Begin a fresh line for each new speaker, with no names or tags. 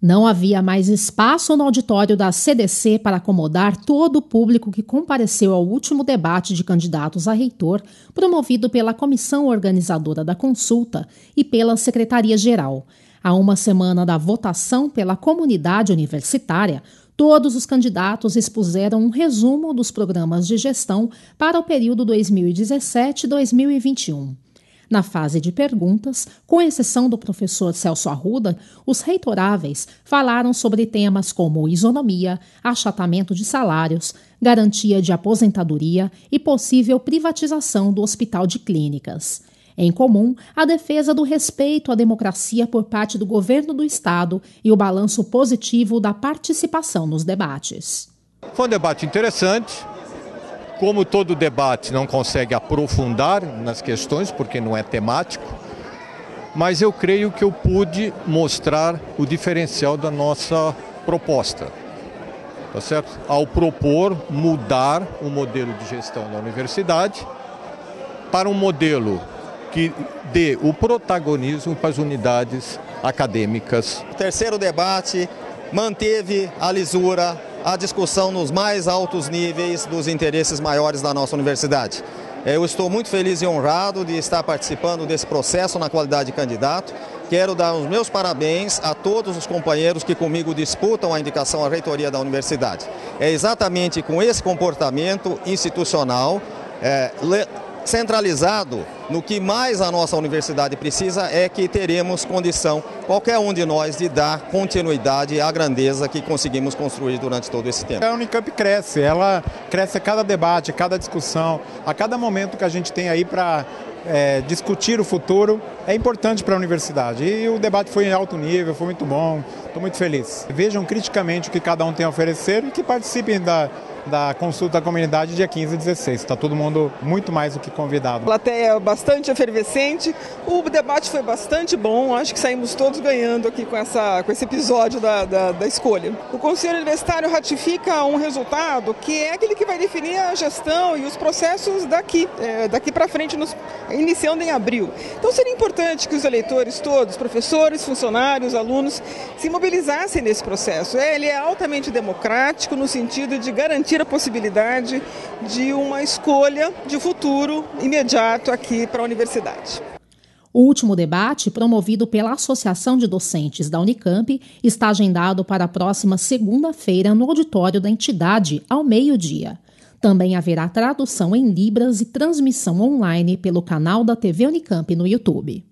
Não havia mais espaço no auditório da CDC para acomodar todo o público que compareceu ao último debate de candidatos a reitor, promovido pela comissão organizadora da consulta e pela Secretaria-Geral. A uma semana da votação pela comunidade universitária, todos os candidatos expuseram um resumo dos programas de gestão para o período 2017-2021. Na fase de perguntas, com exceção do professor Celso Arruda, os reitoráveis falaram sobre temas como isonomia, achatamento de salários, garantia de aposentadoria e possível privatização do Hospital de Clínicas. Em comum, a defesa do respeito à democracia por parte do governo do Estado e o balanço positivo da participação nos debates.
Foi um debate interessante, como todo debate não consegue aprofundar nas questões, porque não é temático, mas eu creio que eu pude mostrar o diferencial da nossa proposta. Tá certo? Ao propor mudar o modelo de gestão da universidade para um modelo que dê o protagonismo para as unidades acadêmicas.
O terceiro debate manteve a lisura, a discussão nos mais altos níveis dos interesses maiores da nossa universidade. Eu estou muito feliz e honrado de estar participando desse processo na qualidade de candidato. Quero dar os meus parabéns a todos os companheiros que comigo disputam a indicação à reitoria da universidade. É exatamente com esse comportamento institucional, é, centralizado no que mais a nossa universidade precisa é que teremos condição, qualquer um de nós, de dar continuidade à grandeza que conseguimos construir durante todo esse tempo.
A Unicamp cresce, ela cresce a cada debate, a cada discussão, a cada momento que a gente tem aí para é, discutir o futuro é importante para a universidade. E o debate foi em alto nível, foi muito bom, estou muito feliz. Vejam criticamente o que cada um tem a oferecer e que participem da da consulta da comunidade dia 15 e 16. Está todo mundo muito mais do que convidado.
Plateia bastante efervescente, o debate foi bastante bom, acho que saímos todos ganhando aqui com, essa, com esse episódio da, da, da escolha. O Conselho Universitário ratifica um resultado que é aquele que vai definir a gestão e os processos daqui, é, daqui para frente, nos, iniciando em abril. Então seria importante que os eleitores todos, professores, funcionários, alunos, se mobilizassem nesse processo. É, ele é altamente democrático no sentido de garantir a possibilidade de uma escolha de futuro imediato aqui para a universidade.
O último debate, promovido pela Associação de Docentes da Unicamp, está agendado para a próxima segunda-feira no auditório da entidade, ao meio-dia. Também haverá tradução em Libras e transmissão online pelo canal da TV Unicamp no YouTube.